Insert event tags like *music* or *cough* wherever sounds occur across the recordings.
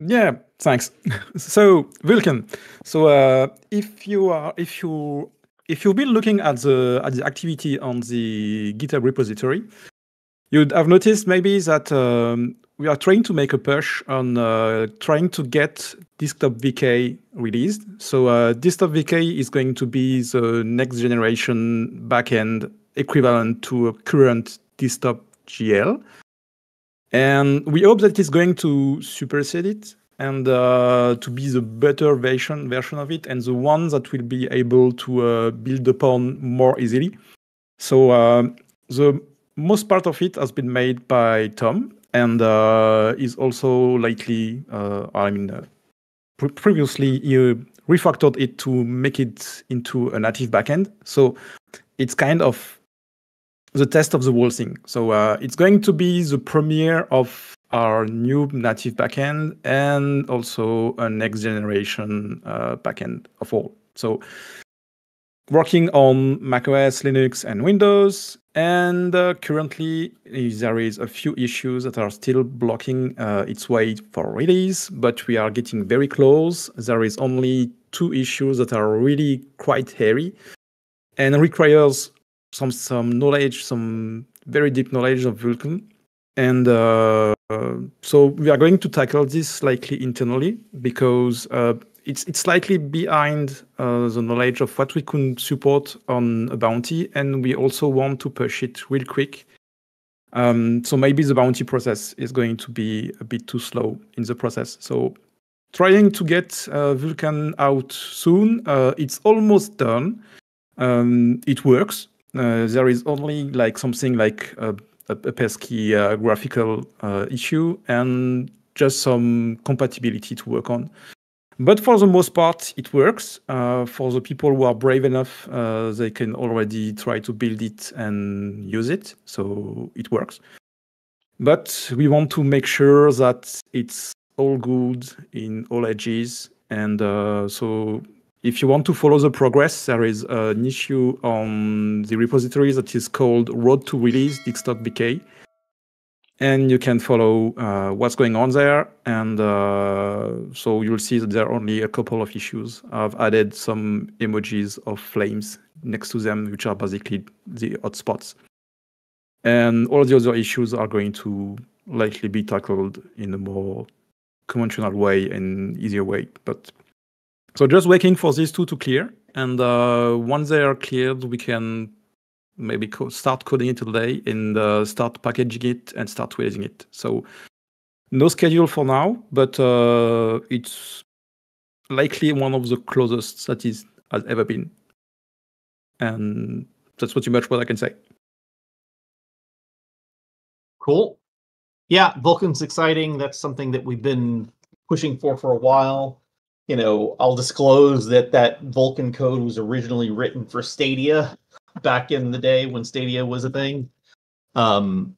Yeah, thanks. *laughs* so Vulkan. So uh, if you are if you if you've been looking at the at the activity on the GitHub repository, you'd have noticed maybe that um, we are trying to make a push on uh, trying to get Desktop VK released. So uh, Desktop VK is going to be the next generation backend equivalent to a current Desktop GL. And we hope that it's going to supersede it and uh, to be the better version version of it and the one that will be able to uh, build upon more easily. So uh, the most part of it has been made by Tom and uh, is also lately, uh, I mean, uh, pre- previously he refactored it to make it into a native backend. So it's kind of the test of the whole thing. So it's going to be the premiere of our new native backend and also a next generation uh, backend of all. So working on macOS, Linux, and Windows. And uh, currently, there is a few issues that are still blocking uh, its way for release, but we are getting very close. There is only two issues that are really quite hairy and requires some some knowledge, some very deep knowledge of Vulkan. And uh, so we are going to tackle this slightly internally because uh, it's it's slightly behind uh, the knowledge of what we can support on a bounty, and we also want to push it real quick. Um, so maybe the bounty process is going to be a bit too slow in the process. So trying to get uh, Vulkan out soon. Uh, it's almost done. Um, it works. Uh, there is only like something like a, a pesky uh, graphical uh, issue and just some compatibility to work on. But for the most part, it works. Uh, for the people who are brave enough, uh, they can already try to build it and use it. So it works. But we want to make sure that it's all good in all edges. And uh, so if you want to follow the progress, there is an issue on the repository that is called Road to Release Desktop VK. And you can follow uh, what's going on there. And uh, so you'll see that there are only a couple of issues. I've added some emojis of flames next to them, which are basically the hotspots. And all the other issues are going to likely be tackled in a more conventional way and easier way. But so just waiting for these two to clear, and uh, once they are cleared, we can maybe co- start coding it today and uh, start packaging it and start releasing it. So no schedule for now, but uh, it's likely one of the closest that is has ever been, and that's pretty much what I can say. Cool. Yeah, Vulkan's exciting. That's something that we've been pushing for for a while you know, I'll disclose that that Vulkan code was originally written for Stadia back in the day when Stadia was a thing. Um,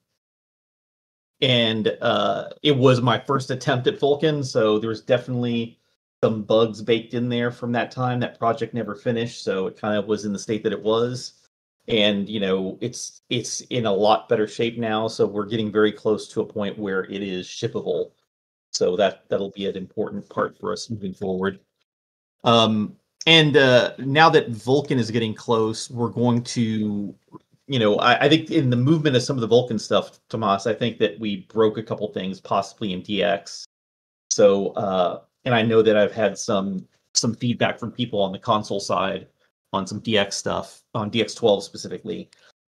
and uh, it was my first attempt at Vulkan, so there was definitely some bugs baked in there from that time. That project never finished, so it kind of was in the state that it was. And you know, it's it's in a lot better shape now, so we're getting very close to a point where it is shippable so that that'll be an important part for us moving forward. Um, and uh, now that Vulkan is getting close, we're going to, you know, I, I, think in the movement of some of the Vulkan stuff, Tomas, I think that we broke a couple things possibly in DX. So, uh, and I know that I've had some some feedback from people on the console side on some DX stuff on DX12 specifically.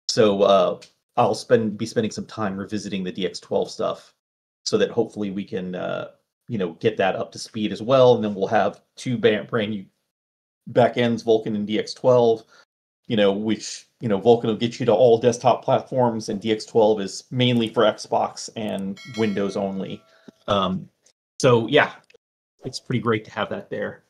So uh, I'll spend be spending some time revisiting the DX12 stuff so that hopefully we can uh, you know get that up to speed as well, and then we'll have two brand new backends, Vulkan and DX12. You know, which you know Vulkan will get you to all desktop platforms, and DX12 is mainly for Xbox and Windows only. Um, so yeah, it's pretty great to have that there.